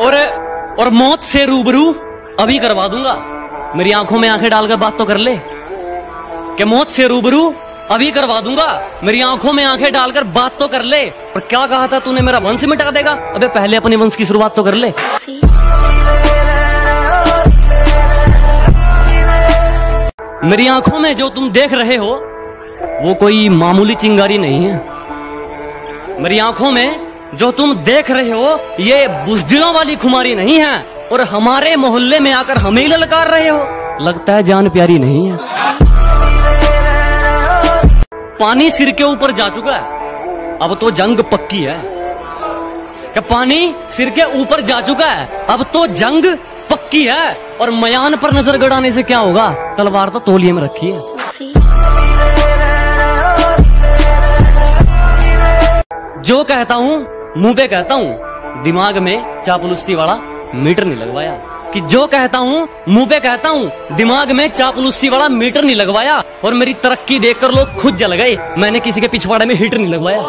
और और मौत से रूबरू अभी करवा दूँगा। मेरी आँखों में आँखें डालकर बात तो कर ले। कि मौत से रूबरू अभी करवा दूँगा। मेरी आँखों में आँखें डालकर बात तो कर ले। पर क्या कहा था तूने मेरा वंश मिटा देगा? अबे पहले अपने वंश की शुरुआत तो कर ले। मेरी आँखों में जो तुम देख रहे हो, वो कोई मामूली चिंगारी नहीं है। मेरी आँखों में जो तुम देख रहे हो, ये बुजदिलों वाली खुमारी नहीं है। और हमारे मोहल्ले में आकर हमें ही ललकार रहे हो। लगता है जान प्यारी नहीं है। पानी सिर के ऊपर जा चुका है। अब तो जंग पक्की है। कि पानी सिर के ऊपर जा चुका है? अब तो जंग पक्की है। और मयान पर नज़र गड़ाने से क्या होगा? तलवार तो तोलिए में रखी है। जो कहता हूँ मुँह पे कहता हूँ, दिमाग में चापलूसी वाला मीटर नहीं लगवाया। कि जो कहता हूँ, मुँह पे कहता हूँ, दिमाग में चापलूसी वाला मीटर नहीं लगवाया और मेरी तरक्की देखकर लोग खुद जल गए। मैंने किसी के पिछवाड़े में हीटर नहीं लगवाया।